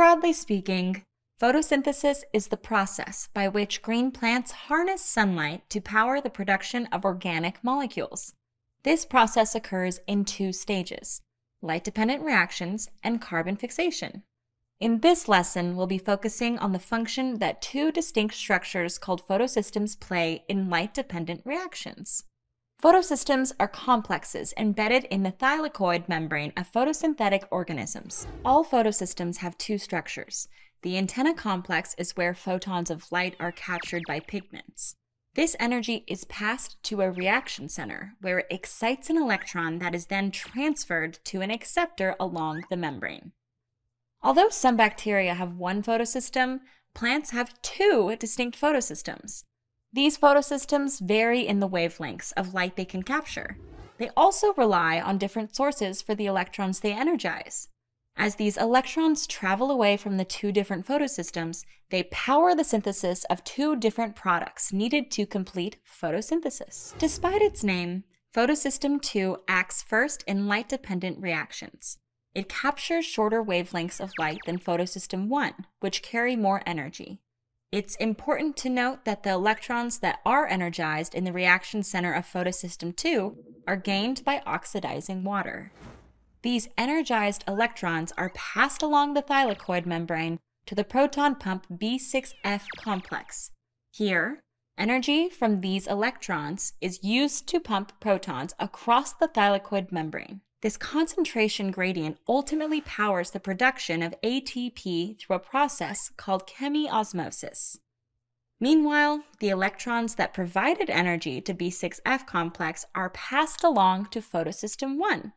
Broadly speaking, photosynthesis is the process by which green plants harness sunlight to power the production of organic molecules. This process occurs in two stages light dependent reactions and carbon fixation. In this lesson, we'll be focusing on the function that two distinct structures called photosystems play in light dependent reactions. Photosystems are complexes embedded in the thylakoid membrane of photosynthetic organisms. All photosystems have two structures. The antenna complex is where photons of light are captured by pigments. This energy is passed to a reaction center, where it excites an electron that is then transferred to an acceptor along the membrane. Although some bacteria have one photosystem, plants have two distinct photosystems. These photosystems vary in the wavelengths of light they can capture. They also rely on different sources for the electrons they energize. As these electrons travel away from the two different photosystems, they power the synthesis of two different products needed to complete photosynthesis. Despite its name, photosystem 2 acts first in light-dependent reactions. It captures shorter wavelengths of light than photosystem 1, which carry more energy. It's important to note that the electrons that are energized in the reaction center of photosystem 2 are gained by oxidizing water. These energized electrons are passed along the thylakoid membrane to the proton pump B6F complex. Here, energy from these electrons is used to pump protons across the thylakoid membrane. This concentration gradient ultimately powers the production of ATP through a process called chemiosmosis. Meanwhile, the electrons that provided energy to B6F complex are passed along to photosystem 1.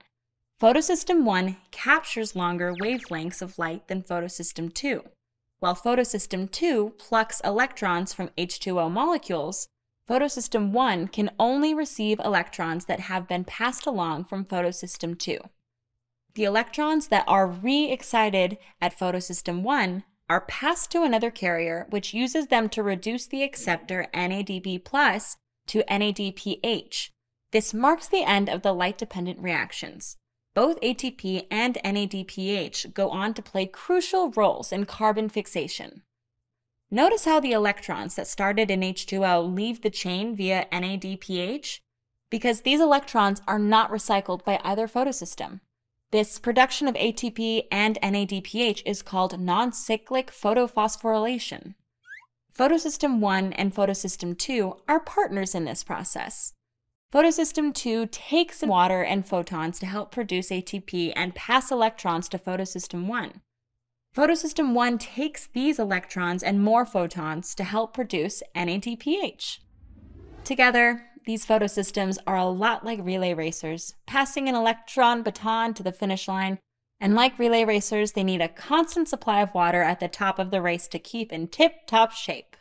Photosystem 1 captures longer wavelengths of light than photosystem 2, while photosystem 2 plucks electrons from H2O molecules Photosystem 1 can only receive electrons that have been passed along from photosystem 2. The electrons that are re-excited at photosystem 1 are passed to another carrier which uses them to reduce the acceptor NADP plus to NADPH. This marks the end of the light-dependent reactions. Both ATP and NADPH go on to play crucial roles in carbon fixation. Notice how the electrons that started in H2O leave the chain via NADPH? Because these electrons are not recycled by either photosystem. This production of ATP and NADPH is called non-cyclic photophosphorylation. Photosystem 1 and photosystem 2 are partners in this process. Photosystem 2 takes water and photons to help produce ATP and pass electrons to photosystem 1. Photosystem 1 takes these electrons and more photons to help produce NADPH. Together, these photosystems are a lot like relay racers, passing an electron baton to the finish line, and like relay racers, they need a constant supply of water at the top of the race to keep in tip top shape.